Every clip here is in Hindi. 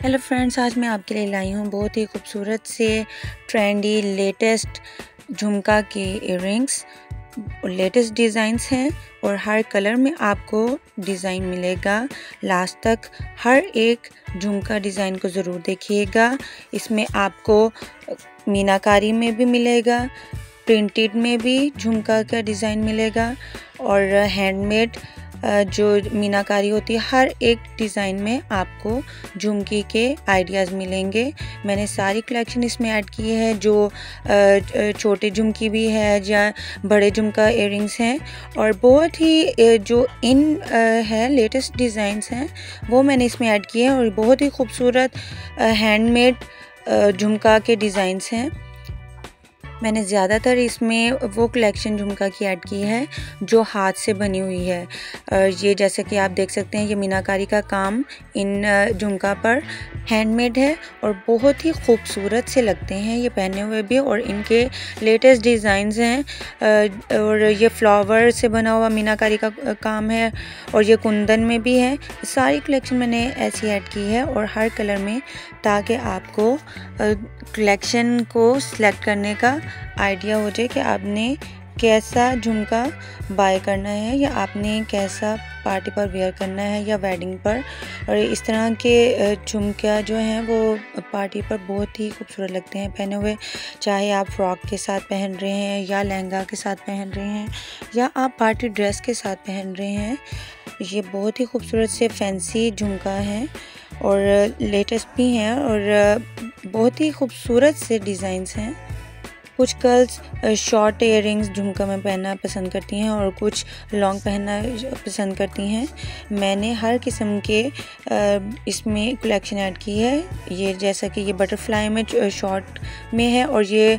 हेलो फ्रेंड्स आज मैं आपके लिए लाई हूँ बहुत ही खूबसूरत से ट्रेंडी लेटेस्ट झुमका के इयरिंग्स लेटेस्ट डिज़ाइंस हैं और हर कलर में आपको डिज़ाइन मिलेगा। लास्ट तक हर एक झुमका डिज़ाइन को ज़रूर देखिएगा। इसमें आपको मीनाकारी में भी मिलेगा प्रिंटेड में भी झुमका का डिज़ाइन मिलेगा और हैंडमेड जो मीनाकारी होती है, हर एक डिज़ाइन में आपको झुमकी के आइडियाज़ मिलेंगे। मैंने सारी कलेक्शन इसमें ऐड की है, जो छोटे झुमकी भी है या बड़े झुमका इयरिंग्स हैं। और बहुत ही जो इन है, लेटेस्ट डिज़ाइंस हैं, वो मैंने इसमें ऐड किए हैं और बहुत ही खूबसूरत हैंडमेड झुमका के डिज़ाइंस हैं। मैंने ज़्यादातर इसमें वो कलेक्शन झुमका की ऐड की है, जो हाथ से बनी हुई है। ये जैसे कि आप देख सकते हैं, ये मीनाकारी का काम इन झुमका पर हैंडमेड है और बहुत ही खूबसूरत से लगते हैं ये पहने हुए भी और इनके लेटेस्ट डिज़ाइंस हैं। और ये फ्लावर से बना हुआ मीनाकारी का काम है और ये कुंदन में भी है। सारी कलेक्शन मैंने ऐसी ऐड की है और हर कलर में ताकि आपको कलेक्शन को सिलेक्ट करने का आइडिया हो जाए कि आपने कैसा झुमका बाय करना है या आपने कैसा पार्टी पर वेयर करना है या वेडिंग पर। और इस तरह के झुमका जो हैं वो पार्टी पर बहुत ही खूबसूरत लगते हैं। पहने हुए चाहे आप फ्रॉक के साथ पहन रहे हैं या लहंगा के साथ पहन रहे हैं या आप पार्टी ड्रेस के साथ पहन रहे हैं, ये बहुत ही खूबसूरत से फैंसी झुमका है और लेटेस्ट भी हैं और बहुत ही खूबसूरत से डिज़ाइंस हैं। कुछ गर्ल्स शॉर्ट इयर झुमका में पहनना पसंद करती हैं और कुछ लॉन्ग पहनना पसंद करती हैं। मैंने हर किस्म के इसमें कलेक्शन ऐड की है। ये जैसा कि ये बटरफ्लाई में शॉर्ट में है और ये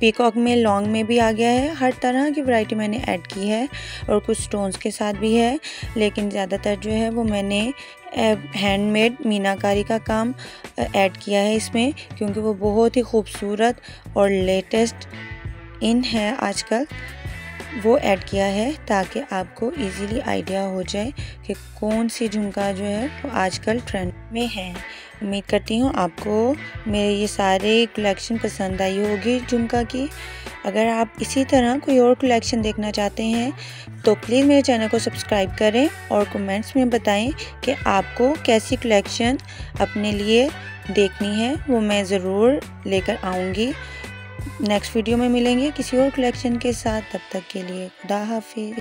पीकॉक में लॉन्ग में भी आ गया है। हर तरह की वैरायटी मैंने ऐड की है और कुछ स्टोन्स के साथ भी है। लेकिन ज़्यादातर जो है वो मैंने हैंडमेड मीनाकारी का काम ऐड किया है इसमें, क्योंकि वो बहुत ही खूबसूरत और लेटेस्ट इन है आजकल। वो ऐड किया है ताकि आपको इजीली आइडिया हो जाए कि कौन सी झुमका जो है वो आजकल ट्रेंड में है। उम्मीद करती हूँ आपको मेरे ये सारे कलेक्शन पसंद आई होगी झुमका की। अगर आप इसी तरह कोई और कलेक्शन देखना चाहते हैं तो प्लीज़ मेरे चैनल को सब्सक्राइब करें और कमेंट्स में बताएँ कि आपको कैसी कलेक्शन अपने लिए देखनी है, वो मैं ज़रूर लेकर आऊँगी। नेक्स्ट वीडियो में मिलेंगे किसी और कलेक्शन के साथ। तब तक के लिए खुदा हाफिज़।